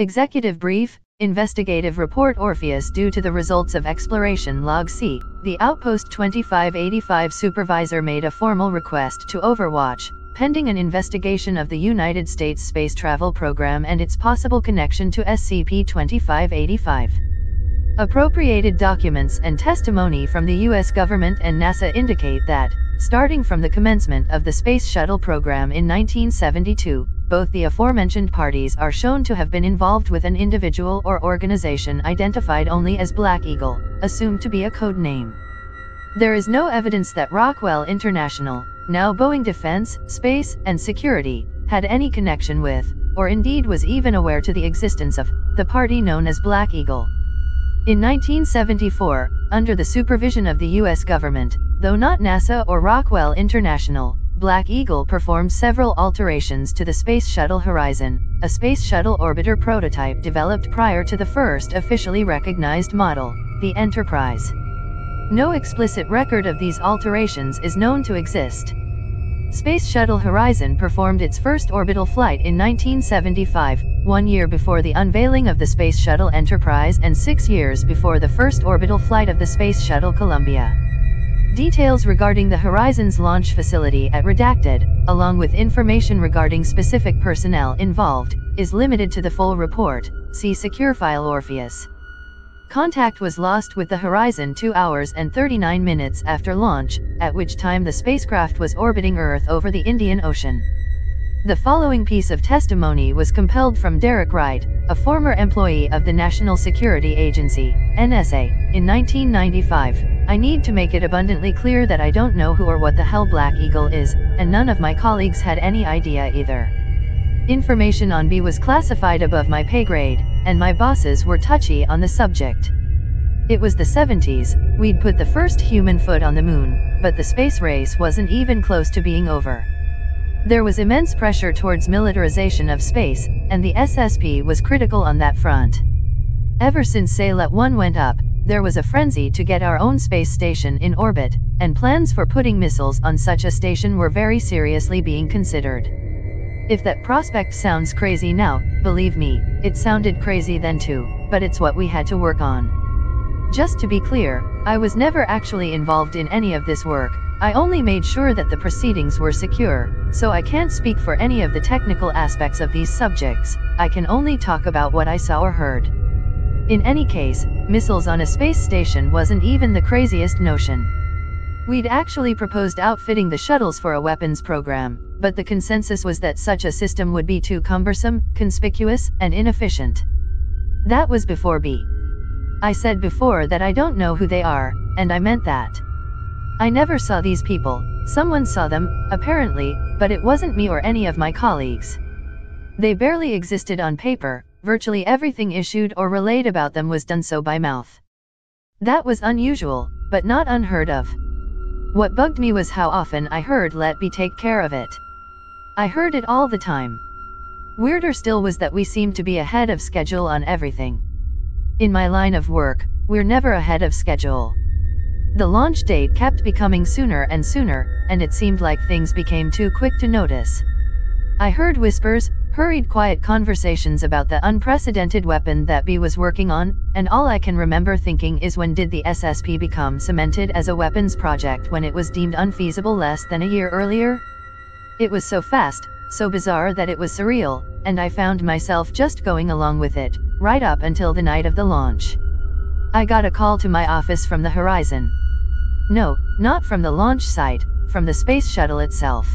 Executive Brief, Investigative Report Orpheus Due to the results of exploration log C, the Outpost 2585 supervisor made a formal request to Overwatch, pending an investigation of the United States space travel program and its possible connection to SCP-2585. Appropriated documents and testimony from the U.S. government and NASA indicate that, starting from the commencement of the Space Shuttle program in 1972, both the aforementioned parties are shown to have been involved with an individual or organization identified only as Black Eagle, assumed to be a code name. There is no evidence that Rockwell International, now Boeing Defense, Space, and Security, had any connection with, or indeed was even aware to the existence of, the party known as Black Eagle. In 1974, under the supervision of the U.S. government, though not NASA or Rockwell International, Black Eagle performed several alterations to the Space Shuttle Horizon, a Space Shuttle orbiter prototype developed prior to the first officially recognized model, the Enterprise. No explicit record of these alterations is known to exist. Space Shuttle Horizon performed its first orbital flight in 1975, one year before the unveiling of the Space Shuttle Enterprise and six years before the first orbital flight of the Space Shuttle Columbia. Details regarding the Horizon's launch facility at Redacted, along with information regarding specific personnel involved, is limited to the full report, see Secure File Orpheus. Contact was lost with the Horizon 2 hours and 39 minutes after launch, at which time the spacecraft was orbiting Earth over the Indian Ocean. The following piece of testimony was compelled from Derek Wright, a former employee of the National Security Agency, NSA, in 1995. I need to make it abundantly clear that I don't know who or what the hell Black Eagle is, and none of my colleagues had any idea either. Information on B was classified above my pay grade, and my bosses were touchy on the subject. It was the 70s, we'd put the first human foot on the moon, but the space race wasn't even close to being over. There was immense pressure towards militarization of space, and the SSP was critical on that front. Ever since Salyut 1 went up, there was a frenzy to get our own space station in orbit, and plans for putting missiles on such a station were very seriously being considered. If that prospect sounds crazy now, believe me, it sounded crazy then too, but it's what we had to work on. Just to be clear, I was never actually involved in any of this work, I only made sure that the proceedings were secure, so I can't speak for any of the technical aspects of these subjects, I can only talk about what I saw or heard. In any case, missiles on a space station wasn't even the craziest notion. We'd actually proposed outfitting the shuttles for a weapons program, but the consensus was that such a system would be too cumbersome, conspicuous, and inefficient. That was before B. I said before that I don't know who they are, and I meant that. I never saw these people, someone saw them, apparently, but it wasn't me or any of my colleagues. They barely existed on paper, virtually everything issued or relayed about them was done so by mouth. That was unusual, but not unheard of. What bugged me was how often I heard let B take care of it. I heard it all the time. Weirder still was that we seemed to be ahead of schedule on everything. In my line of work, we're never ahead of schedule. The launch date kept becoming sooner and sooner, and it seemed like things became too quick to notice. I heard whispers, hurried quiet conversations about the unprecedented weapon that B was working on, and all I can remember thinking is when did the SSP become cemented as a weapons project when it was deemed unfeasible less than a year earlier? It was so fast, so bizarre that it was surreal, and I found myself just going along with it, right up until the night of the launch. I got a call to my office from the Horizon. No, not from the launch site, from the space shuttle itself.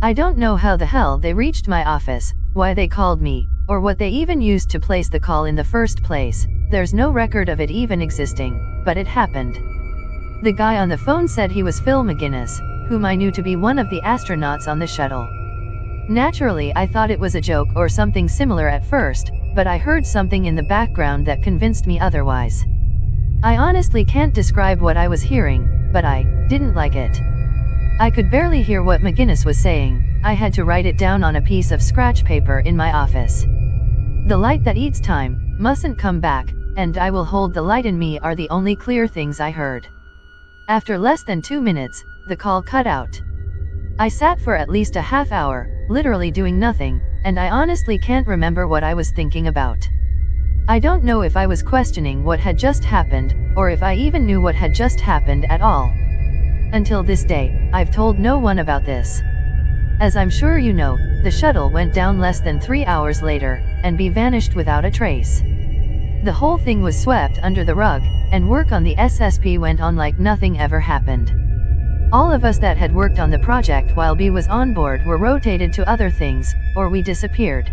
I don't know how the hell they reached my office, why they called me, or what they even used to place the call in the first place, there's no record of it even existing, but it happened. The guy on the phone said he was Phil McGinnis, whom I knew to be one of the astronauts on the shuttle. Naturally I thought it was a joke or something similar at first, but I heard something in the background that convinced me otherwise. I honestly can't describe what I was hearing, but I didn't like it. I could barely hear what McGinnis was saying, I had to write it down on a piece of scratch paper in my office. The light that eats time, mustn't come back, and I will hold the light in me are the only clear things I heard. After less than two minutes, the call cut out. I sat for at least a half hour, literally doing nothing, and I honestly can't remember what I was thinking about. I don't know if I was questioning what had just happened, or if I even knew what had just happened at all. Until this day, I've told no one about this. As I'm sure you know, the shuttle went down less than three hours later, and B vanished without a trace. The whole thing was swept under the rug, and work on the SSP went on like nothing ever happened. All of us that had worked on the project while B was on board were rotated to other things, or we disappeared.